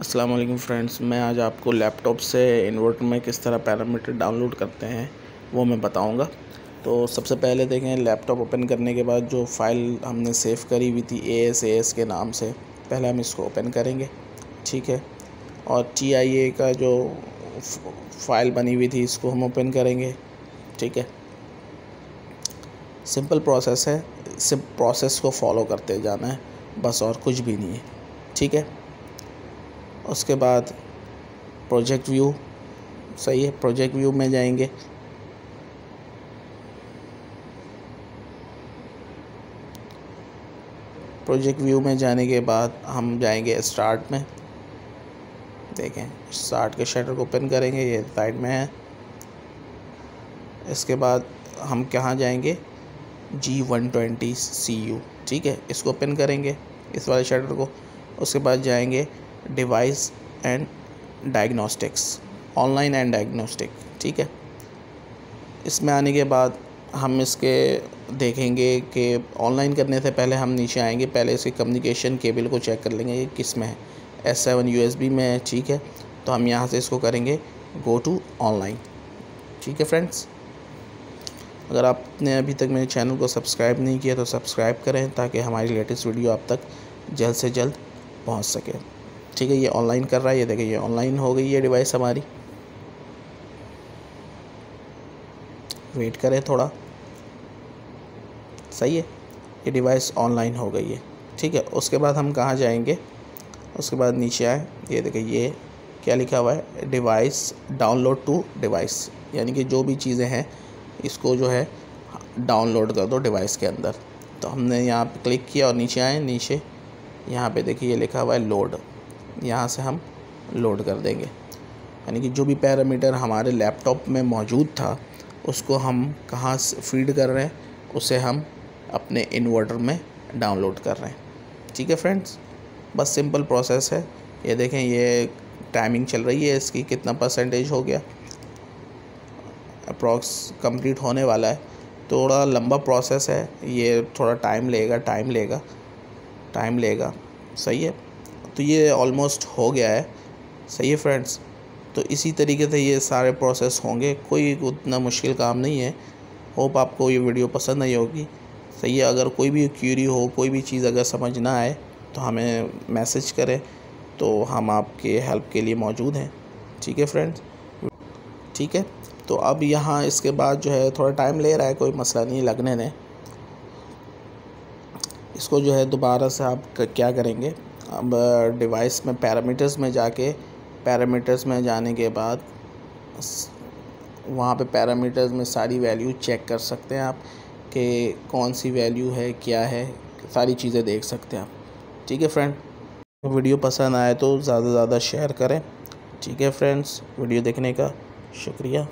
अस्सलाम वालेकुम फ्रेंड्स, मैं आज आपको लैपटॉप से इन्वर्टर में किस तरह पैरामीटर डाउनलोड करते हैं, वो मैं बताऊँगा। तो सबसे पहले देखें, लैपटॉप ओपन करने के बाद जो फ़ाइल हमने सेव करी हुई थी ए एस ए एस के नाम से, पहले हम इसको ओपन करेंगे, ठीक है? और टी आई ए का जो फ़ाइल बनी हुई थी, इसको हम ओपन करेंगे, ठीक है? सिंपल प्रोसेस है सिर्फ़ प्रोसेस को फॉलो करते जाना है, बस और कुछ भी नहीं है, ठीक है? उसके बाद प्रोजेक्ट व्यू सही है प्रोजेक्ट व्यू में जाएँगे। प्रोजेक्ट व्यू में जाने के बाद हम जाएँगे स्टार्ट में। देखें स्टार्ट के शटर को ओपन करेंगे, ये साइड में है। इसके बाद हम कहाँ जाएँगे? G one twenty C U ठीक है, इसको ओपन करेंगे, इस वाले शटर को। उसके बाद जाएँगे device and diagnostics, online and diagnostic, ठीक है? इसमें आने के बाद हम इसके देखेंगे कि ऑनलाइन करने से पहले हम नीचे आएँगे, पहले इसके कम्युनिकेशन केबल को चेक कर लेंगे कि किसमें है। S seven U S B में है, ठीक है? तो हम यहाँ से इसको करेंगे गो टू ऑनलाइन ठीक है फ्रेंड्स अगर आपने अभी तक मेरे चैनल को सब्सक्राइब नहीं किया तो सब्सक्राइब करें ताकि हमारी लेटेस्ट वीडियो आप तक जल्द से जल्द पहुँच सके। ठीक है, ये ऑनलाइन कर रहा है, ये देखिए, ये ऑनलाइन हो गई है डिवाइस हमारी। वेट करें थोड़ा। सही है, ये डिवाइस ऑनलाइन हो गई है। ठीक है, उसके बाद हम कहाँ जाएँगे? उसके बाद नीचे आए, ये देखिए, ये क्या लिखा हुआ है? डिवाइस डाउनलोड टू डिवाइस यानी कि जो भी चीज़ें हैं, इसको जो है डाउनलोड कर दो डिवाइस के अंदर। तो हमने यहाँ पे क्लिक किया और नीचे आए, नीचे यहाँ पे देखिए ये लिखा हुआ है लोड यहाँ से हम लोड कर देंगे। यानी कि जो भी पैरामीटर हमारे लैपटॉप में मौजूद था, उसको हम कहाँ फ़ीड कर रहे हैं, उसे हम अपने इन्वर्टर में डाउनलोड कर रहे हैं। ठीक है फ्रेंड्स बस सिंपल प्रोसेस है। ये देखें, ये टाइमिंग चल रही है इसकी, कितना परसेंटेज हो गया? अप्रॉक्स कंप्लीट होने वाला है। थोड़ा लंबा प्रोसेस है। ये थोड़ा टाइम लेगा टाइम लेगा टाइम लेगा। सही है? तो ये ऑलमोस्ट हो गया है। सही है फ्रेंड्स तो इसी तरीके से ये सारे प्रोसेस होंगे। कोई उतना मुश्किल काम नहीं है। होप आपको ये वीडियो पसंद आई होगी। सही है, अगर कोई भी क्यूरी हो, कोई भी चीज़ अगर समझ ना आए तो हमें मैसेज करें। तो हम आपके हेल्प के लिए मौजूद हैं। ठीक है फ्रेंड्स ठीक है तो अब यहाँ इसके बाद जो है, थोड़ा टाइम ले रहा है, कोई मसला नहीं लगने ने इसको जो है दोबारा से आप क्या करेंगे? अब डिवाइस में पैरामीटर्स में जाके पैरामीटर्स में जाने के बाद वहाँ पे पैरामीटर्स में सारी वैल्यू चेक कर सकते हैं आप, कि कौन सी वैल्यू है, क्या है, सारी चीज़ें देख सकते हैं आप। ठीक है फ्रेंड वीडियो पसंद आए तो ज़्यादा से ज़्यादा शेयर करें। ठीक है फ्रेंड्स वीडियो देखने का शुक्रिया।